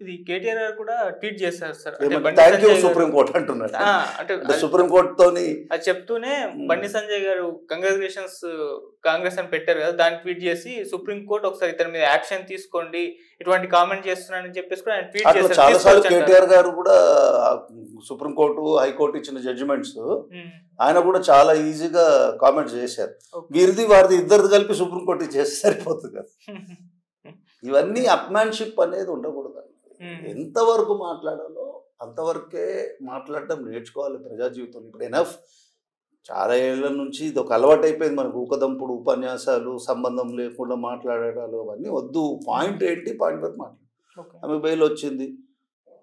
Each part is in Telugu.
ఇది కేటీఆర్ గారు కూడా ట్వీట్ చేశారు sir. Thank you supreme court అంటున్నాడు ఆ, అంటే సుప్రీం కోర్ట్ తోని అది చెప్తూనే బండి సంజయ్ గారు కంగ్రాచులేషన్స్ కాంగ్రెస్ అని పెట్టారు కదా దాన్ని ట్వీట్ చేసి సుప్రీం కోర్ట్ ఒకసారి ఇతని మీద యాక్షన్ తీసుకోండి ఇటువంటి కామెంట్ చేస్తున్నానని చెప్పేసి కూడా ఆయన ట్వీట్ చేశారు. చాలా సార్లు. కేటీఆర్ గారు కూడా సుప్రీం కోర్టు హైకోర్టు ఇచ్చిన జడ్జిమెంట్స్ ఆయన కూడా చాలా ఈజీగా కామెంట్ చేశారు. వీరిది వారిది ఇద్దరిది కలిపి సుప్రీం కోర్టు చేస్తే సరిపోతుంది కదా. ఇవన్నీ అప్మాన్షిప్ అనేది ఉండకూడదు. ఎంతవరకు మాట్లాడాలో అంతవరకే మాట్లాడడం నేర్చుకోవాలి ప్రజా జీవితంలో. ఇప్పుడు ఎనఫ్ చాలా ఏళ్ళ నుంచి ఇది ఒక అలవాటు అయిపోయింది మనకు. ఊకదంపుడు ఉపన్యాసాలు సంబంధం లేకుండా మాట్లాడటాలు అవన్నీ వద్దు. పాయింట్ ఏంటి? పాయింట్ వరకు మాట్లాడు. ఆమె బెయిల్ వచ్చింది.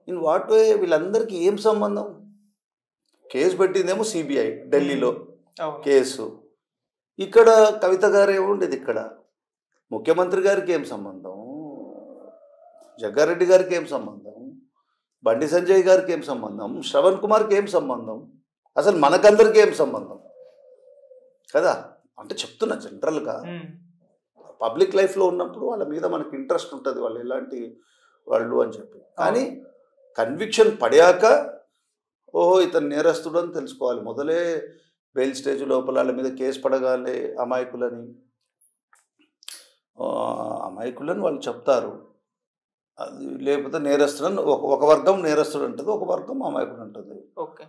ఇన్ వాట్ వే వీళ్ళందరికీ ఏం సంబంధం? కేసు పెట్టిందేమో సిబిఐ ఢిల్లీలో. కేసు. ఇక్కడ కవిత గారు ఏముండేది ఇక్కడ? ముఖ్యమంత్రి గారికి ఏం సంబంధం? జగ్గారెడ్డి గారికి ఏం సంబంధం? బండి సంజయ్ గారికి ఏం సంబంధం? శ్రవణ్ కుమార్కి ఏం సంబంధం? అసలు మనకందరికి ఏం సంబంధం? కదా? అంటే చెప్తున్నా జనరల్గా. పబ్లిక్ లైఫ్లో ఉన్నప్పుడు వాళ్ళ మీద మనకి ఇంట్రెస్ట్ ఉంటుంది వాళ్ళు ఎలాంటి వాళ్ళు అని చెప్పి. కానీ కన్విక్షన్ పడాక ఓహో ఇతను నేరస్తుడు అని తెలుసుకోవాలి. మొదలే బెయిల్ స్టేజ్ లోపల వాళ్ళ మీద కేసు పడగాలి అమాయకులని అమాయకులని వాళ్ళు చెప్తారు. అది లేకపోతే నేరస్తుడు ఒక ఒక వర్గం నేరస్తుడు ఉంటుంది ఒక వర్గం అమాయకుడు ఉంటుంది ఓకే.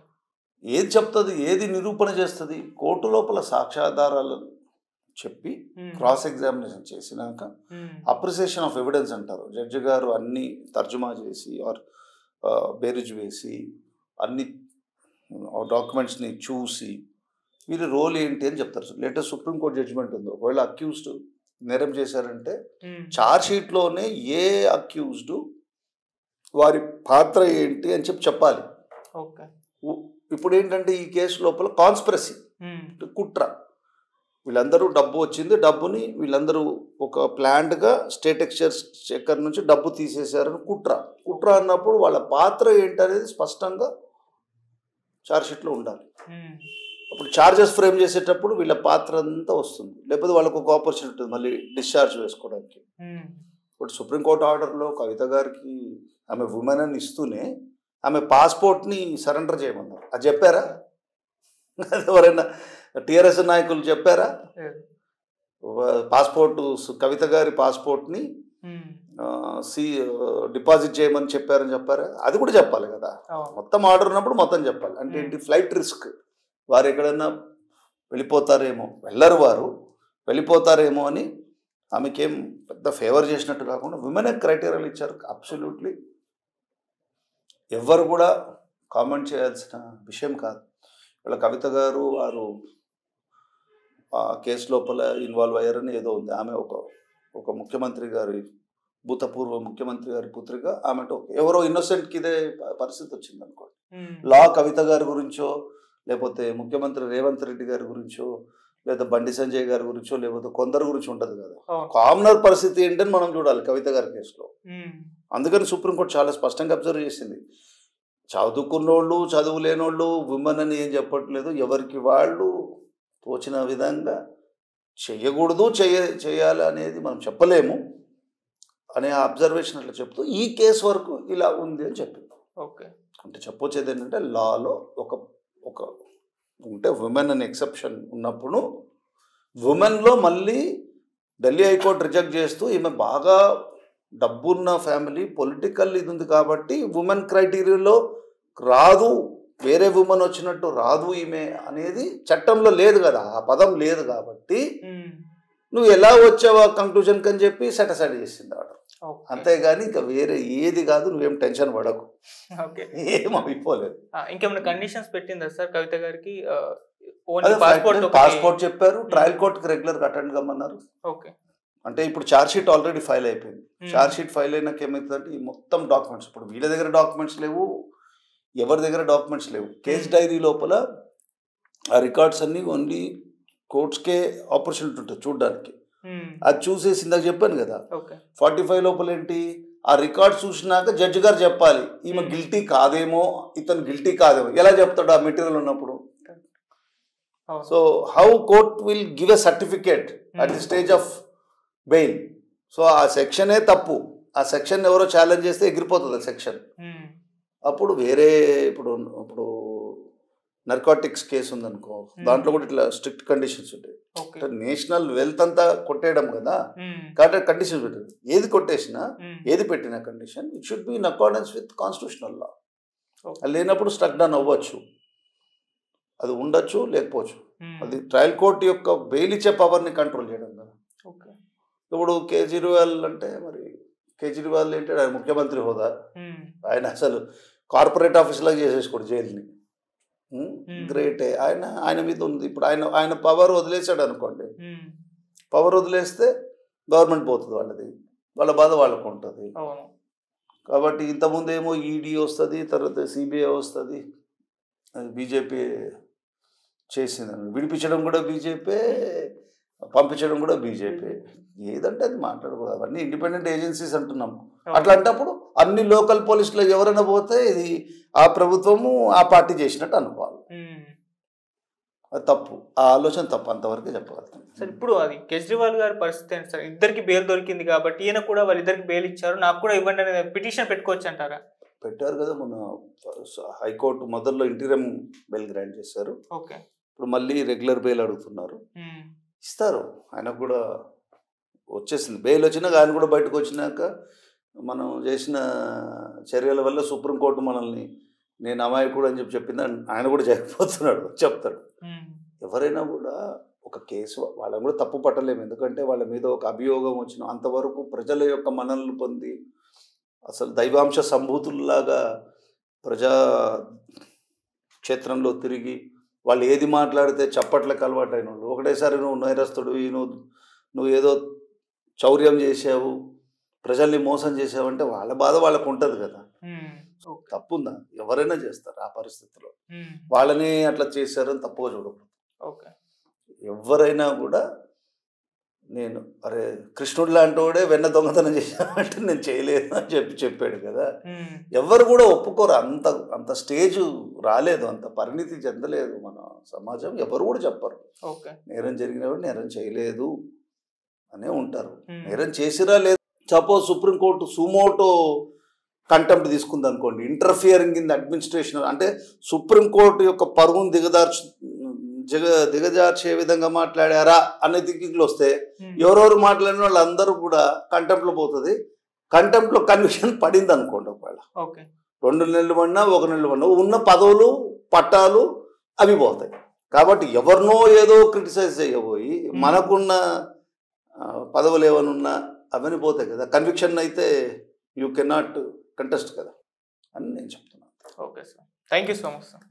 ఏది చెప్తుంది ఏది నిరూపణ చేస్తుంది కోర్టు లోపల సాక్ష్యాధారాలను చెప్పి క్రాస్ ఎగ్జామినేషన్ చేసినాక అప్రిసియేషన్ ఆఫ్ ఎవిడెన్స్ అంటారు. జడ్జి గారు అన్ని తర్జుమా చేసి ఆర్ బేరిజ్ వేసి అన్ని డాక్యుమెంట్స్ని చూసి వీరి రోల్ ఏంటి అని చెప్తారు. లేటెస్ట్ సుప్రీంకోర్టు జడ్జిమెంట్ ఉంది. ఒకవేళ అక్యూజ్డ్ నేరం చేశారంటే చార్జ్ షీట్లోనే ఏ అక్యూజ్డ్ వారి పాత్ర ఏంటి అని చెప్పి చెప్పాలి. ఇప్పుడు ఏంటంటే ఈ కేసు లోపల కాన్స్పిరసీ కుట్ర. వీళ్ళందరూ డబ్బు వచ్చింది డబ్బుని వీళ్ళందరూ ఒక ప్లాంట్గా స్టేట్ ఎక్స్చేంజ్ చక్కర్ నుంచి డబ్బు తీసేశారని కుట్ర. కుట్ర అన్నప్పుడు వాళ్ళ పాత్ర ఏంటనేది స్పష్టంగా ఛార్జ్షీట్లో ఉండాలి. అప్పుడు ఛార్జెస్ ఫ్రేమ్ చేసేటప్పుడు వీళ్ళ పాత్ర అంతా వస్తుంది. లేకపోతే వాళ్ళకు ఒక ఆపర్చునిటీ ఉంటుంది మళ్ళీ డిశ్చార్జ్ వేసుకోవడానికి. ఉమ్, ఇప్పుడు సుప్రీంకోర్టు ఆర్డర్లో కవిత గారికి ఆమె ఉమెన్ అని ఇస్తూనే ఆమె పాస్పోర్ట్ని సరెండర్ చేయమన్నారు. అది చెప్పారా? ఎవరైనా టీఆర్ఎస్ నాయకులు చెప్పారా. పాస్పోర్ట్ కవిత గారి పాస్పోర్ట్ని ఉమ్, సి డిపాజిట్ చేయమని చెప్పారని చెప్పారా? అది కూడా చెప్పాలి కదా. మొత్తం ఆర్డర్ ఉన్నప్పుడు మొత్తం చెప్పాలి. అంటే ఏంటి? ఫ్లైట్ రిస్క్ వారు ఎక్కడైనా వెళ్ళిపోతారేమో వెళ్ళరు వారు వెళ్ళిపోతారేమో అని ఆమెకేం పెద్ద ఫేవర్ చేసినట్టు కాకుండా విమెన్ క్రైటీరియాలు ఇచ్చారు. అబ్సల్యూట్లీ ఎవ్వరు కూడా కామెంట్ చేయాల్సిన విషయం కాదు. వీళ్ళ కవిత గారు వారు ఆ కేసు లోపల ఇన్వాల్వ్ అయ్యారని ఏదో ఉంది. ఆమె ఒక ఒక ముఖ్యమంత్రి గారి భూతపూర్వ ముఖ్యమంత్రి గారి పుత్రిక. ఆమెతో ఎవరో ఇన్నోసెంట్కి ఇదే పరిస్థితి వచ్చింది అనుకోండి లా కవిత గారి గురించో లేకపోతే ముఖ్యమంత్రి రేవంత్ రెడ్డి గారి గురించో లేదా బండి సంజయ్ గారి గురించో లేకపోతే కొందరు గురించి ఉంటుంది కదా. కామనర్ పరిస్థితి ఏంటని మనం చూడాలి కవిత గారి కేసులో. అందుకని సుప్రీంకోర్టు చాలా స్పష్టంగా అబ్జర్వ్ చేసింది. చదువుకున్నోళ్ళు చదువు లేనోళ్ళు ఉమెన్ అని ఏం చెప్పట్లేదు. ఎవరికి వాళ్ళు తోచిన విధంగా చెయ్యకూడదు చెయ్య చేయాలి అనేది మనం చెప్పలేము అనే అబ్జర్వేషన్ అట్లా చెప్తూ ఈ కేసు వరకు ఇలా ఉంది అని చెప్పింది. ఓకే. అంటే చెప్పొచ్చేది ఏంటంటే లాలో ఒక ఒక ఉంటే ఉమెన్ అని ఎక్సెప్షన్ ఉన్నప్పుడు ఉమెన్లో మళ్ళీ ఢిల్లీ హైకోర్టు రిజెక్ట్ చేస్తూ ఈమె బాగా డబ్బున్న ఫ్యామిలీ పొలిటికల్ ఇది ఉంది కాబట్టి ఉమెన్ క్రైటీరియాలో రాదు వేరే ఉమెన్ వచ్చినట్టు రాదు ఈమె అనేది చట్టంలో లేదు కదా ఆ పదం లేదు కాబట్టి నువ్వు ఎలా వచ్చావా కంక్లూజన్కి అని చెప్పి సెటసైడ్ చేసింది ఆర్డర్. అంతేగాని ఇంకా వేరే ఏది కాదు నువ్వేం టెన్షన్ పడకు. ఏం అయిపోలేదు ఇంకేమైనా కండిషన్స్ పెట్టిందా సార్ కవిత గారికి? పాస్పోర్ట్ చెప్పారు ట్రయల్ కోర్టుకి రెగ్యులర్ అటెండ్ కమ్మన్నారు. ఓకే. అంటే ఇప్పుడు ఛార్జ్ షీట్ ఆల్రెడీ ఫైల్ అయిపోయింది. Hmm. ఛార్జ్ షీట్ ఫైల్ అయినాక ఏమవుతుందంటే ఈ మొత్తం డాక్యుమెంట్స్ ఇప్పుడు వీళ్ళ దగ్గర డాక్యుమెంట్స్ లేవు ఎవరి దగ్గర డాక్యుమెంట్స్ లేవు. కేస్ డైరీ లోపల ఆ రికార్డ్స్ అన్నీ ఓన్లీ కోర్ట్స్కే ఆపర్చునిటీ ఉంటుంది చూడడానికి. అది చూసేసి ఇందాక చెప్పాను కదా. ఫార్టీ ఫైవ్ లోపల ఏంటి ఆ రికార్డ్ చూసినాక జడ్జి గారు చెప్పాలి ఈమె. గిల్టీ కాదేమో ఇతను గిల్టీ కాదేమో. ఎలా చెప్తాడు ఆ మెటీరియల్ ఉన్నప్పుడు. So how court will give a certificate at the stage of bail. So ఆ సెక్షనే తప్పు. ఆ సెక్షన్ ఎవరో ఛాలెంజ్ చేస్తే ఎగిరిపోతుంది ఆ సెక్షన్. అప్పుడు వేరే ఇప్పుడు ఇప్పుడు నర్కాటిక్స్ కేసు ఉందనుకో దాంట్లో కూడా ఇట్లా స్ట్రిక్ట్ కండిషన్స్ ఉంటాయి. నేషనల్ వెల్త్ అంతా కొట్టేయడం కదా ఉమ్, కాబట్టి కండిషన్స్ పెట్టారు ఏది కొట్టేసినా ఉమ్, ఏది పెట్టిన condition it should be in accordance with constitutional law లేనప్పుడు స్ట్రక్ డౌన్ అవ్వచ్చు. అది ఉండొచ్చు లేకపోవచ్చు. అది ట్రయల్ కోర్ట్ యొక్క బెయిల్ ఇచ్చే పవర్ని కంట్రోల్ చేయడం కదా. ఓకే ఇప్పుడు కేజ్రీవాల్ అంటే మరి కేజ్రీవాల్ ఏంటి? ఆయన ముఖ్యమంత్రి హోదా. ఆయన అసలు కార్పొరేట్ ఆఫీస్లాగా చేసేసుకోడు జైలుని. Hmm. గ్రేటే ఆయన ఆయన మీద ఉంది. ఇప్పుడు ఆయన ఆయన పవర్ వదిలేశాడు అనుకోండి. పవర్ వదిలేస్తే గవర్నమెంట్ పోతుంది వాళ్ళది. వాళ్ళ బాధ వాళ్ళకు ఉంటుంది. కాబట్టి ఇంతకుముందు ఏమో ఈడీ వస్తుంది తర్వాత సిబిఐ వస్తుంది. అది బీజేపీ చేసింది. విడిపించడం కూడా బీజేపీ పంపించడం కూడా బీజేపీ ఏదంటే అది మాట్లాడకూడదు. అవన్నీ ఇండిపెండెంట్ ఏజెన్సీస్ అంటున్నాం. అట్లాంటప్పుడు అన్ని లోకల్ పోలీసులు ఎవరైనా పోతే ఇది ఆ ప్రభుత్వము ఆ పార్టీ చేసినట్టు అనుకోవాలి. తప్పు. ఆ ఆలోచన తప్పు. అంతవరకే చెప్పగలుగుతాం. సార్ ఇప్పుడు అది కేజ్రీవాల్ గారి పరిస్థితి ఏంటి సార్? ఇద్దరికి బెయిల్ దొరికింది కాబట్టి ఈయన కూడా వాళ్ళిద్దరికి బెయిల్ ఇచ్చారు. నాకు కూడా ఇవ్వండి అనేది పిటిషన్ పెట్టుకోవచ్చు అంటారా పెట్టారు కదా మన హైకోర్టు మొదల్లో ఇంటీరియం బెయిల్ గ్రాంట్ చేశారు. ఓకే. ఇప్పుడు మళ్ళీ రెగ్యులర్ బెయిల్ అడుగుతున్నారు. ఇస్తారు. ఆయనకు కూడా వచ్చేసింది. బెయిల్ వచ్చినాక ఆయన కూడా బయటకు వచ్చినాక మనం చేసిన చర్యల వల్ల సుప్రీంకోర్టు మనల్ని నేను అమాయకుడు అని చెప్పి చెప్పింది. ఆయన కూడా చేయకపోతున్నాడు చెప్తాడు. ఎవరైనా కూడా ఒక కేసు వాళ్ళని కూడా తప్పు పట్టలేము. ఎందుకంటే వాళ్ళ మీద ఒక అభియోగం వచ్చిన అంతవరకు ప్రజల యొక్క మనల్ని పొంది అసలు దైవాంశ సంభూతుల్లాగా ప్రజా క్షేత్రంలో తిరిగి వాళ్ళు ఏది మాట్లాడితే చప్పట్లకు అలవాటైన వాళ్ళు. ఒకటేసారి నువ్వు నేరస్తుడు నువ్వు నువ్వు ఏదో చౌర్యం చేసావు ప్రజల్ని మోసం చేసావు అంటే వాళ్ళ బాధ వాళ్ళకు ఉంటుంది కదా. తప్పుందా? ఎవరైనా చేస్తారు ఆ పరిస్థితిలో? వాళ్ళని అట్లా చేశారని తప్పుగా చూడకూడదు. ఓకే. ఎవరైనా కూడా నేను అరే కృష్ణుడు లాంటి వాడే వెన్న దొంగతనం చేశానంటే నేను చేయలేదు అని చెప్పి చెప్పాడు కదా. ఎవరు కూడా ఒప్పుకోరు. అంత అంత స్టేజ్ రాలేదు. అంత పరిణితి చెందలేదు మన సమాజం. ఎవరు కూడా చెప్పరు. నేరం జరిగినప్పుడు నేరం చేయలేదు అనే ఉంటారు. నేరం చేసిరా లేదు సపోజ్ సుప్రీంకోర్టు సుమోటో కంటెంప్ట్ తీసుకుంది అనుకోండి ఇంటర్ఫియరింగ్ ఇన్ ద అడ్మినిస్ట్రేషన్ అంటే సుప్రీంకోర్టు యొక్క పరువును దిగదార్చు దిగ దిగజార్చే విధంగా మాట్లాడారా అనే థింకింగ్లో వస్తే ఉమ్, ఎవరెవరు మాట్లాడిన వాళ్ళందరూ కూడా కంటెంప్ట్లో పోతుంది. కంటెంప్ట్లో కన్విక్షన్ పడింది అనుకోండి ఒకవేళ. ఓకే. రెండు నెలలు పడినా ఒక నెలలు పడినా ఉన్న పదవులు పట్టాలు అవి పోతాయి. కాబట్టి ఎవరినో ఏదో క్రిటిసైజ్ చేయబోయి మనకున్న ఆ, పదవులు ఏమైనా ఉన్నా అవన్నీ పోతాయి కదా. కన్విక్షన్ అయితే యూ కెనాట్ కంటెస్ట్ కదా. అని నేను చెప్తున్నాను. Okay sir thank you so much sir